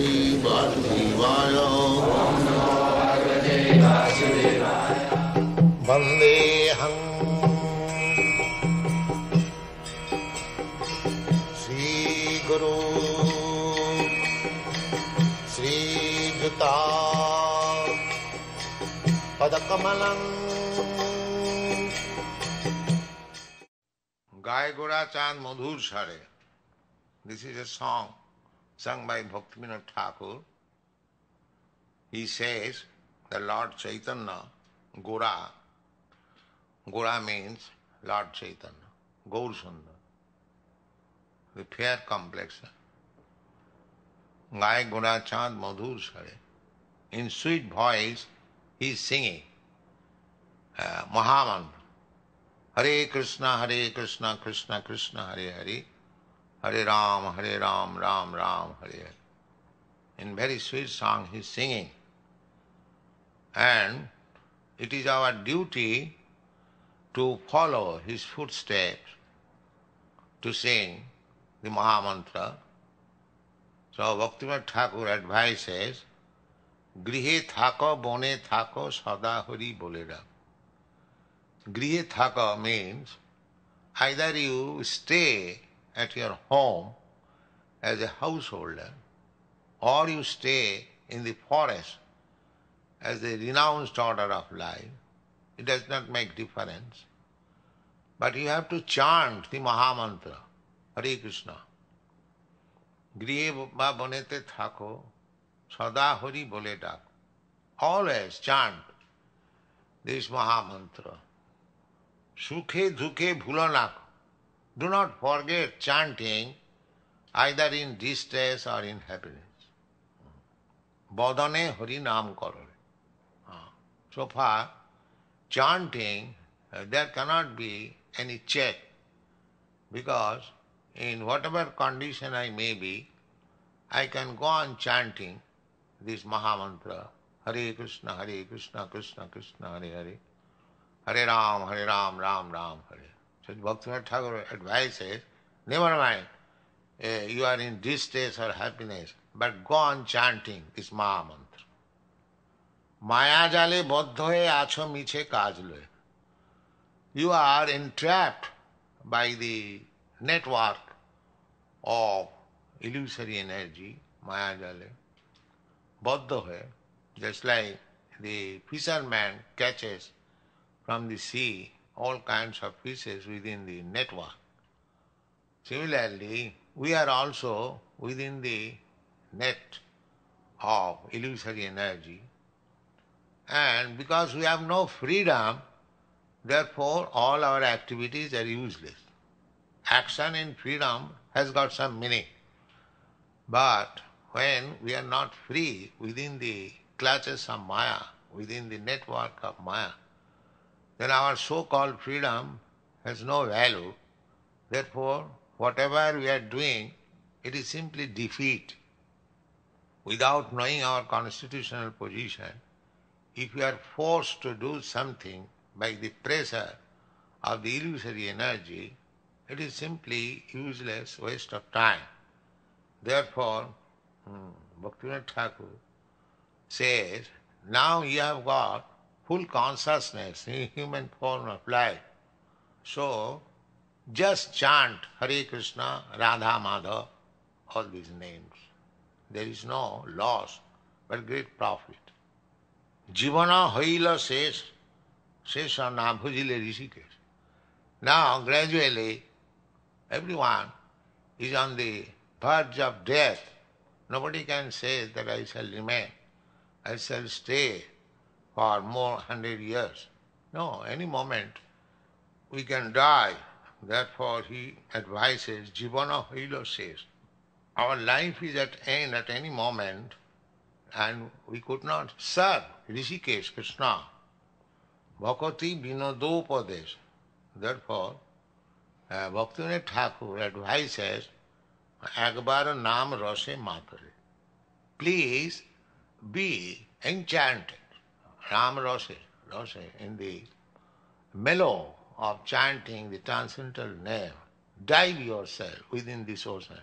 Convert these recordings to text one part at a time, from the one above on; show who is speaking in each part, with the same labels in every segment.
Speaker 1: Bhagavate Vasudevaya Vandeham Sri Guru Sri Juta Padakamalam Gai Gora Chand Madhur Sware This is a song sung by Bhaktivinoda Thakur. He says the Lord Chaitanya, Gora, Gora means Lord Chaitanya, Gaur Sundar, the fair complexion. Gai Gora Chand Madhur Sware. In sweet voice, he is singing uh, Mahamantra. Hare Krishna, Hare Krishna, Krishna Krishna, Hare Hare. Hare Ram, Hare Ram, Ram Ram, Hare Hare. In very sweet song he is singing. And it is our duty to follow his footsteps, to sing the Mahamantra. So Bhaktivinoda Thakur advises, Grihe thako bone thako sada hari bolera. Grihe thaka means either you stay at your home as a householder or you stay in the forest as a renounced order of life. It does not make difference. But you have to chant the Mahamantra, Hare Krishna. Ba bonete thako, sada hari dak. Always chant this Mahamantra. Sukhe dukhe bhulo do not forget chanting either in distress or in happiness. Bodhane Hari Nam. So far, chanting, uh, there cannot be any check because in whatever condition I may be, I can go on chanting this Mahamantra, Hare Krishna, Hare Krishna, Krishna Krishna, Hare Hare, Hare Ram, Hare Ram, Ram Ram, Hare. So Bhaktivinoda Thakur advises, never mind, uh, you are in distress or happiness, but go on chanting this Maha Mantra. Maya jale boddh hoye acho miche kaj. You are entrapped by the network of illusory energy, Maya jale, boddh hoye, just like the fisherman catches from the sea all kinds of pieces within the network. Similarly, we are also within the net of illusory energy. And because we have no freedom, therefore all our activities are useless. Action in freedom has got some meaning. But when we are not free within the clutches of Maya, within the network of Maya, then our so-called freedom has no value. Therefore, whatever we are doing, it is simply defeat. Without knowing our constitutional position, if we are forced to do something by the pressure of the illusory energy, it is simply useless waste of time. Therefore, hmm, Bhaktivinoda Thakur says, now you have got full consciousness in human form of life. So, just chant Hare Krishna, Radha Madha, all these names. There is no loss, but great profit. Jivana haila says, says na bhujile rishikesh. Now, gradually, everyone is on the verge of death. Nobody can say that I shall remain. I shall stay for more hundred years. No, any moment we can die. Therefore, he advises, Jivana Hilo says, our life is at end at any moment and we could not serve Rishikesh, Krishna. Bhakti Vinodopadesh. Therefore, uh, Bhaktivinoda Thakur advises, "Agbara Nam Rase Matare. Please be enchanted Ram Rase, Rase, in the mellow of chanting the transcendental name. Dive yourself within this ocean.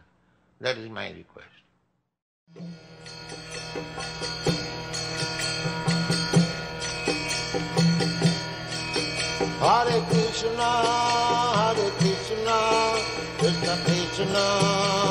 Speaker 1: That is my request. Hare Krishna, Hare Krishna, Krishna Krishna,